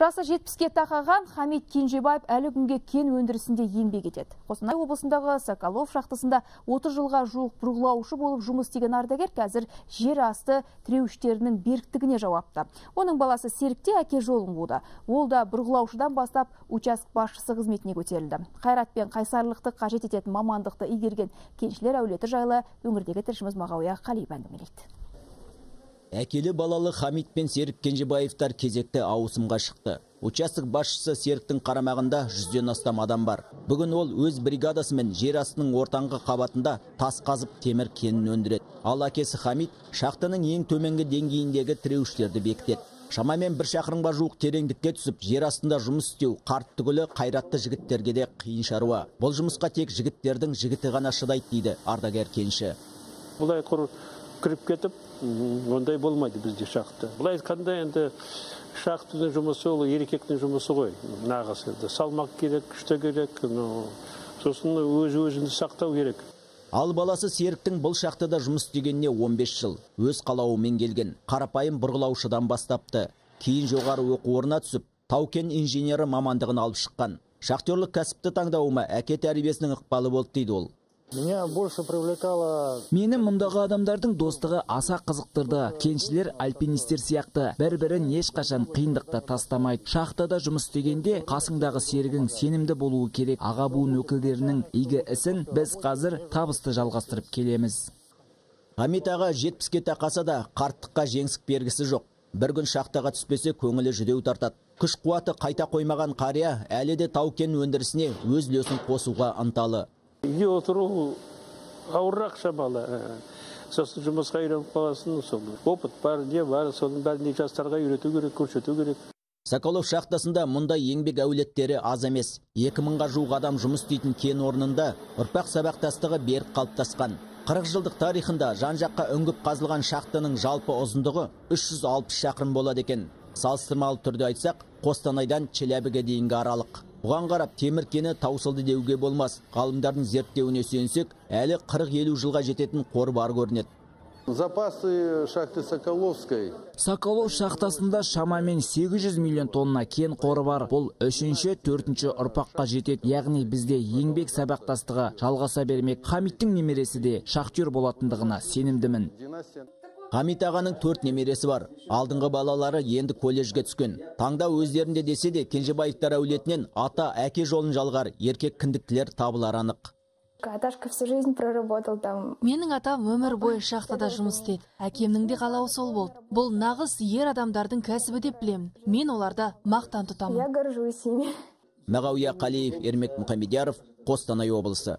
Жасы жетпіске тақаған Хамид Кенжебаев әлі күнге кен өндірісінде еңбек етеді. Қостанай облысындағы Соколов шахтасында 30 жылға жуық бұрғылаушы болып жұмыс істеген ардагер қазір жер асты тіреуіштерінің беріктігіне жауапты. Оның баласы Серікте әке жолын қуды. Ол да бұрғылаушыдан бастап участок басшысы қызметіне көтерілді. Қайрат пен қайсарлықты қажет ететін мамандықты игерген кеншілер әулеті жайлы өңірдегі тілшіміз Мағауия Қалиев әңгімелейді. Әкелі балалы Хамид пен Серік Кенжебаевтар кезекті ауысымға шықты. Участок басшысы Серіктің қарамағында жүзден астам адам бар. Бүгін ол өз бригадасымен жер астының ортаңғы қабатында тас қазып темір кенін өндіреді. Ал әкесі Хамид шахтаның ең төменгі деңгейіндегі тіреуіштерді бекітеді. Шамамен бір шақырымға жуық тереңдікке түсіп, жер астында жұмыс істеу қарт түгілі қайратты жігіттерге де қиын шаруа. Бұл жұмысқа тек жігіттердің жігіті ғана шыдайды дейді ардагер кенші. Бұлай құр кіріп кетіп, ондай болмайды бізде шахта. Бұлай айтқанда енді шахтының жұмысы ол ерекектің жұмысы ғой нағыз енді салмақ керек күшті керек сосын өз өзіңді сақтау керек Ал баласы Серіктің бұл шахтада жұмыс істегеніне 15 жыл. Өз қалауымен келген. Қарапайым бұрғылаушыдан бастапты. Кейін жоғары оқу орнына түсіп, таукен инженері мамандығын алып шыққан. Шахтерлік кәсіпті таңдауыма әке тәрбиесінің ықпалы болды дейді ол. Меня больше привлекало... Мені мұндағы адамдардың достығы аса қызықтырды. Кеншілер, альпинистер сияқты бір-бірін ешқашан қиындықта тастамайды. Шахтада жұмыс істегенде қасыңдағы серігің сенімді болуы керек. Аға буын өкілдерінің игі ісін біз қазір табысты жалғастырып келеміз. Хамит аға жетпіске тақаса да қарттыққа жеңсік бергісі жоқ. Бір күн шахтаға түспесе көңілі жүдеу тартады. Күш қуаты қайта қоймаған қария әлі де тау кен өндірісіне өз үлесін қосуға ынталы үйде отыру ауыррақ шамалы сосын жұмысқа үйреніп қаласың сол опыт бар не бар соның бәрін жастарға үйрету керек көрсету керек соколов шахтасында мұндай еңбек әулеттері аз емес екі мыңға жуық адам жұмыс істейтін кен орнында ұрпақ сабақтастығы берік қалыптасқан 40 жылдық тарихында жан жаққа үңгіп қазылған шахтаның жалпы ұзындығы 360 шақырым болады екен салыстырмалы түрде айтсақ қостанайдан челябіге дейінгі аралық бұған қарап темір кені таусылды деуге болмас ғалымдардың зерттеуіне сүйенсек әлі 40-50 жылға жететін қор бар көрінеді запасы шахты Соколовской. Соколов шахтасында шамамен 800 миллион тонна кен қоры бар. Бұл үшінші, төртінші ұрпаққа жетеді. Яғни бізде еңбек сабақтастығы жалғаса бермек. Хамиттің немересі де шахтер болатындығына сенімдімін. Хамит ағаның төрт немересі бар. Алдыңғы балалары енді колледжге түскен. Таңда өздерінде десе де Кенжебаевтар әулетінен ата әке жолын жалғар еркек кіндіктілер табылар анық. Аташка всю жизнь проработал там. Менің атам өмір бойы шахтада жұмыс істеді. Әкемнің де қалауы сол болды. Бұл нағыз ер адамдардың кәсібі деп білемін. Мен оларда мақтан тұтамын. Я горжусь ими. Мағауия Қалиев, Ермек Мұхамедияров, Қостанай облысы.